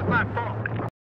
That's my fault.